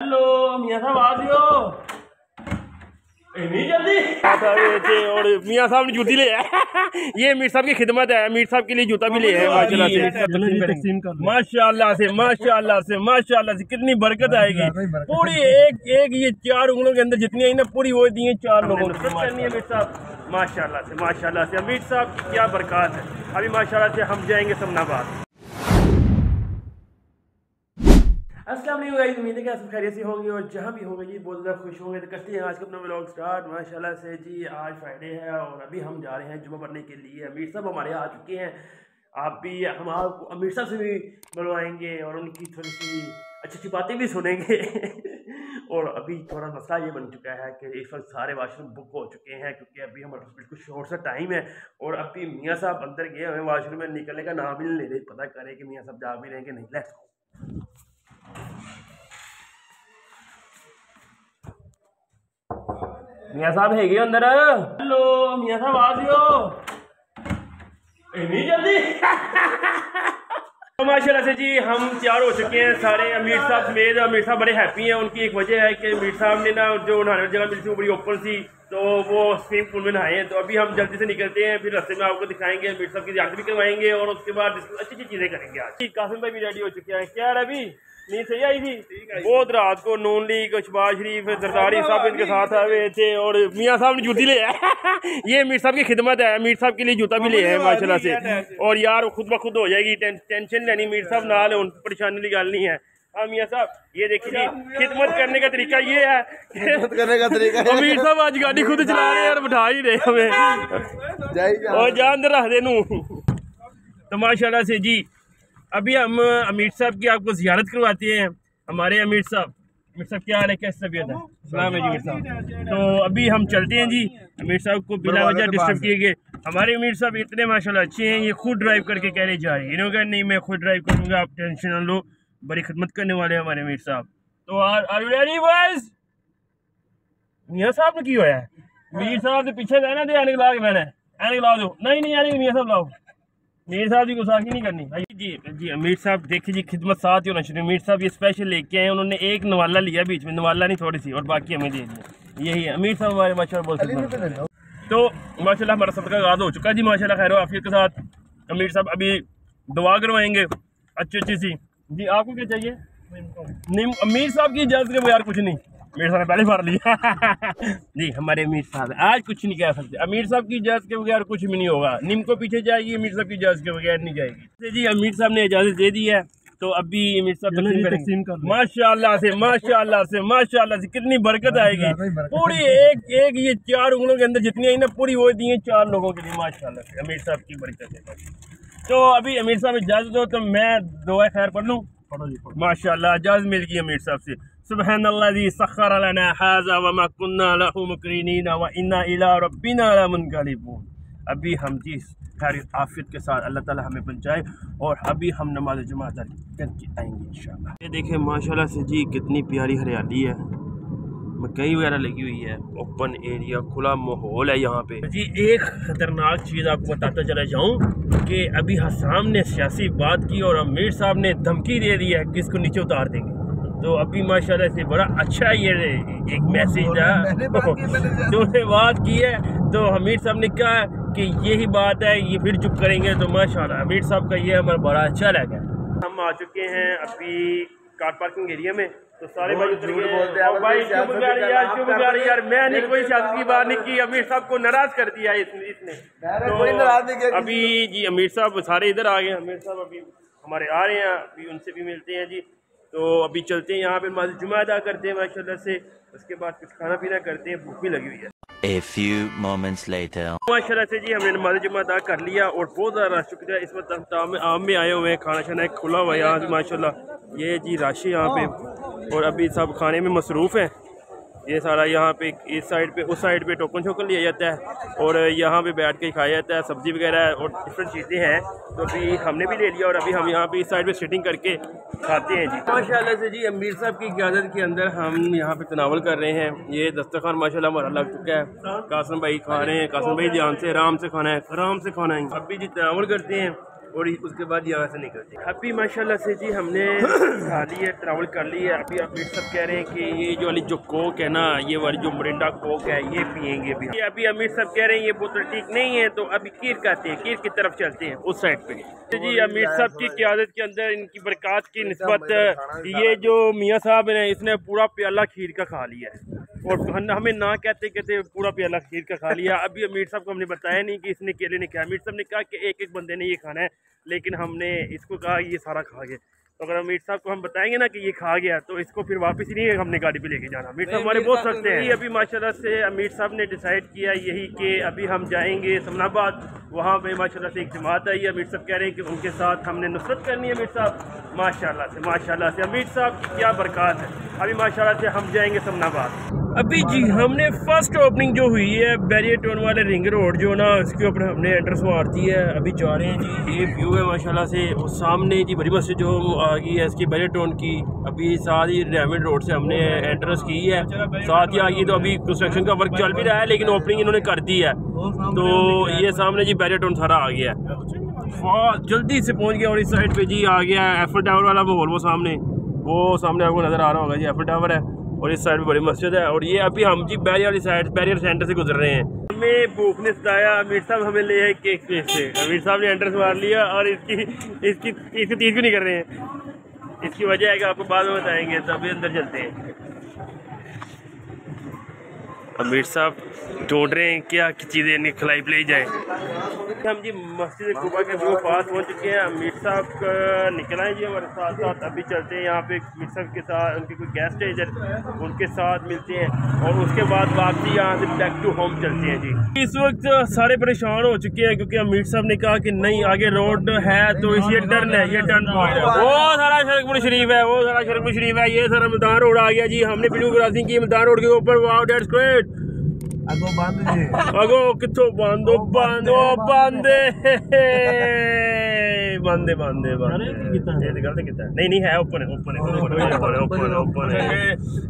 Hello मियाँ साहब आ जियो इतनी जल्दी? और मियाँ साहब ने जूती ले आए ये मीर साहब की खिदमत है मीर साहब के लिए जूता भी ले आए माशाल्लाह से। माशाल्लाह से माशाल्लाह से माशाल्लाह से कितनी बरकत आएगी। पूरी एक एक ये चार उंगलों के अंदर जितनी आई ना पूरी वो दी है चार लोगों ने। करनी मीर साहब। माशाल्लाह से माशाल्लाह से। अमीर साहब की क्या बरकत है। अभी माशाल्लाह से हम जाएँगे समनाबाद। वालेकुम गाइस, उम्मीद है कि सब खैरियत से होंगे और जहाँ भी होंगे जी बहुत ज़्यादा खुश होंगे। तो करते हैं आज का अपना व्लॉग स्टार्ट माशाल्लाह से जी, आज फ्राइडे है और अभी हम जा रहे हैं जुमा पढ़ने के लिए। अमीर साहब हमारे आ चुके हैं। आप भी, हम आपको अमीर साहब से भी मिलवाएँगे और उनकी थोड़ी सी अच्छी अच्छी बातें भी सुनेंगे। और अभी थोड़ा मसला ये बन चुका है कि इस वक्त सारे वाशरूम बुक हो चुके हैं क्योंकि अभी हमारे बिल्कुल शॉर्ट सा टाइम है और अभी मियाँ साहब अंदर गए हमें वाशरूम में निकलने का नाम भी नहीं ले रहे। पता करें कि मियाँ साहब जा भी रहे हैं कि नहीं। लेट्स मियाँ साहब है अंदर? हेलो, मिया साहब, आ जियो इतनी जल्दी? माशाल्लाह से जी, हम तैयार हो चुके हैं सारे। अमीर साहब समेत, अमीर साहब बड़े हैप्पी हैं। उनकी एक वजह है कि अमीर साहब ने ना जो उन्होंने जगह मिली थी, वो बड़ी ओपन थी तो वो स्विमिंग पूल में नहाए हैं। तो अभी हम जल्दी से निकलते हैं फिर रस्ते में आपको दिखाएँगे अमीर साहब की याद भी करवाएँगे और उसके बाद अच्छी अच्छी चीज़ें करेंगे आज। कासिम भाई भी रेडी हो चुके हैं। क्या है अभी? नींद सही आई थी? बहुत रात को नून लीग शबाज शरीफ जरदारी साहब इनके साथ आए हुए थे और मियाँ साहब ने जूती ले आए। ये मीर साहब की खिदमत है मीर साहब के लिए जूता भी ले आए माशाल्लाह से। और यार खुद ब खुद हो जाएगी टेंशन लेनी मीर साहब नाल उन परेशानी की गल नहीं है। हाँ मियाँ साहब ये देखिए खिदमत करने का तरीका ये है खिदमत करने का तरीका अमीर साहब आज गाड़ी खुद चला रहे हैं और बिठा ही रहे हमें। और जान रख दे तो माशाल्लाह से जी अभी हम अमीर साहब की आपको जियारत करवाते हैं हमारे अमीर साहब। अमीर साहब क्या हाल है कैसे तबीयत है? सलाम है जी अमीर साहब। तो अभी हम चलते हैं जी अमीर साहब को बिना वजह डिस्टर्ब किए गए। हमारे अमीर साहब इतने माशाल्लाह अच्छे हैं ये खुद ड्राइव करके कह रहे जा रहे हैं। इन्होंने कहा नहीं मैं खुद ड्राइव करूँगा आप टेंशन ना लो। बड़ी खिदमत करने वाले हैं हमारे अमीर साहब। तो आर यू रेडी बॉयज़ मियाँ साहब ने की होया है मीर साहब के पीछे रहना दे आने ला के मैंने आने ला दो। नहीं नहीं आने मियाँ साहब लाओ। मीर साहब की गुस्ताखी नहीं करनी। जी जी अमीर साहब देखिए जी खिदमत साथ ही होना शुरू। मीर साहब ये स्पेशल लेके आए उन्होंने एक नवाला लिया बीच में। नवाला नहीं थोड़ी सी और बाकी हमें दे दिया। यही है। अमीर साहब हमारे माशा बोल बहुत तो माशाल्लाह हमारा सदका आगाज़ हो चुका है जी। माशाल्लाह खैर आफियत के साथ। अमीर साहब अभी दुआ करवाएँगे। अच्छी अच्छी सी। जी आपको क्या चाहिए? अमीर साहब की इजाज़त के बगैर कुछ नहीं। अमीर साहब ने पहले मार लिया। जी हमारे अमीर साहब आज कुछ नहीं कह सकते। अमीर साहब की इजाज़त के बगैर कुछ भी नहीं होगा। निम को पीछे जाएगी अमीर साहब की इजाज़त के बगैर नहीं जाएगी। जी अमीर साहब ने इजाज़त दे दी है तो अभी अमीर साहब तकसीम माशाल्लाह से माशाल्लाह से माशाल्लाह से कितनी बरकत आएगी। पूरी एक एक ये चार उंगलों के अंदर जितनी आई ना पूरी वो दी है चार लोगों के लिए माशाल्लाह से। अमीर साहब की बरकत है। तो अभी अमीर साहब इजाज़त दो तो मैं दुआ खैर पढ़ लूँ? माशाल्लाह इजाज़त मिल गई अमीर साहब से। अल्लाजी सखर हाजा वमा कुन्ना लहु व इन्ना इला रब्बिना लमुनकलिबून अभी हम जी खैर आफियत के साथ अल्लाह ताला हमें पहुँचाए और अभी हम नमाज़ जुमा अदा करके आएँगे इन ये देखें माशाल्लाह से जी कितनी प्यारी हरियाली है। मकई वगैरह लगी हुई है। ओपन एरिया खुला माहौल है यहाँ पे। जी एक खतरनाक चीज़ आपको बताता चला जाऊँ कि अभी हसाम ने सियासी बात की और अमीर साहब ने धमकी दे दी है कि इसको नीचे उतार देंगे। तो अभी माशाल्लाह से बड़ा अच्छा ये एक मैसेज था जो ने बात की है तो हमीर साहब ने कहा कि यही बात है ये फिर चुप करेंगे तो माशाल्लाह हमीर साहब का ये हमारा बड़ा अच्छा लगा। हम आ चुके हैं अभी कार पार्किंग एरिया में। तो सारे भाई बोलते हैं भाई चुप यार चुप यार मैंने कोई सियासत की बात नहीं की अमीर साहब को नाराज़ कर दिया इसने। इसने तो अभी जी अमीर साहब सारे इधर आ गए अमीर साहब अभी हमारे आ रहे हैं अभी उनसे भी मिलते हैं जी। तो अभी चलते हैं यहाँ पे नमाज़ जुमा अदा करते हैं माशाल्लाह से। उसके बाद कुछ खाना पीना करते हैं भूख भी लगी हुई है। A few moments later. माशाल्लाह से जी हमने नमाज़ जुमा अदा कर लिया और बहुत ज़्यादा रश शुक्रिया। इस वक्त हम आम में आए हुए हैं खाना शाना खुला हुआ है यहाँ माशाल्लाह। ये जी रश है यहाँ पे। और अभी सब खाने में मसरूफ़ हैं। ये सारा यहाँ पे इस साइड पे, उस साइड पे टोकन शोकन लिया जाता है और यहाँ पे बैठ के खाया जाता है। सब्ज़ी वगैरह और डिफरेंट चीज़ें हैं तो अभी हमने भी ले लिया और अभी हम यहाँ पे इस साइड पे सिटिंग करके खाते हैं जी। माशाल्लाह से जी, अमीर साहब की क्यादत के अंदर हम यहाँ पे तनावल कर रहे हैं। ये दस्तरखान माशाल्लाह हमारा लग चुका है। कासम भाई खा रहे हैं। कासम भाई ध्यान से, आराम से खाना है। आराम से खाना है। अभी जी तनावल करते हैं। और उसके बाद यहाँ से निकलते हैं। अभी माशाल्लाह से जी हमने खा ली है ट्रैवल कर ली है। अभी आप सब कह रहे हैं कि ये जो वाली जो कोक है ना ये वाली जो मरिंडा कोक है ये पियेंगे अभी ये अभी अमीर साहब कह रहे हैं ये बोतल ठीक नहीं है तो अभी कीर कहते हैं कीर की तरफ़ चलते हैं उस साइड पे। जी अमीर साहब की क्यादत के अंदर इनकी बरकत की नस्बत ये जो मियाँ साहब हैं इसने पूरा प्याला खीर का खा लिया है। और हम- हमें ना कहते कहते पूरा प्याला खीर का खा लिया। अभी अमीर साहब को हमने बताया नहीं कि इसने केले ने क्या अमीर साहब ने कहा कि एक एक बंदे ने ये खाना है लेकिन हमने इसको कहा ये सारा खा गया। तो अगर अमीर साहब को हम बताएँगे ना कि ये खा गया तो इसको फिर वापस ही नहीं हमने गाड़ी पे लेके जाना। अमीर साहब हमारे बहुत सकते हैं। अभी माशाल्लाह से अमीर साहब ने डिसाइड किया यही कि अभी हम जाएँगे समनाबाद वहाँ पे माशाल्लाह से एक जमात आई। है अमीर साहब कह रहे हैं कि उनके साथ हमने नुसरत करनी है अमीर साहब। माशाल्लाह से माशाल्लाह से। अमीर साहब क्या बरकत है। अभी माशाल्लाह से हम जाएँगे समनाबाद अभी जी, हमने फ़र्स्ट ओपनिंग जो हुई है बैरियर टोन वाले रिंग रोड जो ना उसके ऊपर हमने एंट्रेंस मार दी है, अभी जा रहे हैं जी, ये व्यू है माशाल्लाह से, और सामने जी बड़ी मस्जिद जो आ गई है इसकी बैरियर टोन की, अभी साथ ही रेमिड रोड से हमने एंट्रेंस की है, साथ ही आ गई तो अभी कंस्ट्रक्शन का वर्क चल भी रहा है, लेकिन ओपनिंग इन्होंने कर दी है तो ये सामने जी बैरियर टोन सारा आ गया है। जल्दी से पहुँच गया, और इस साइड पर जी आ गया है एफर टावर वाला माहौल, वो सामने वो सामने आपको नज़र आ रहा होगा जी एफर टावर है। और इस साइड में बड़ी मस्जिद है और ये अभी हम जी बैरियर साइड, बैरियर सेंटर से गुजर रहे हैं। हमें भूख ने सताया अमीर साहब हमें ले है केक प्लेस से। अमीर साहब ने एंट्रेंस मार लिया और इसकी इसकी इसकी तीस भी नहीं कर रहे हैं। इसकी वजह है कि आपको बाद में बताएँगे तो अभी अंदर चलते हैं। अमीर साहब ढूंढ रहे हैं क्या चीज़ें इन्हें खिलाई पिलाई जाए। हम जी मस्जिद कुबा के बिल्कुल पास पहुँच चुके हैं, अमीर साहब का निकल आए जी हमारे साथ साथ अभी चलते हैं यहाँ पे अमीर साहब के साथ, उनके कोई गेस्ट है इधर, उनके साथ मिलते हैं और उसके बाद वापसी यहाँ से बैक टू होम चलते हैं जी। इस वक्त सारे परेशान हो चुके हैं क्योंकि अमीर साहब ने कहा कि नहीं, आगे रोड है तो ये टर्न है, ये टर्न है। वो सारा शरकपुर शरीफ है, वो सारा शरकपुर शरीफ है, ये सारा मुल्तान रोड आ गया जी। हमने वीडियो क्रॉसिंग की मुल्तान रोड के ऊपर वाओ डेट्स ग्रेट अगो बंद जी अगो कितो बांधो बांधो बांधे बांधे बांधे बांधे ये तो गलत किता नहीं नहीं है ओपन है ओपन है ओपन है ओपन है ओपन है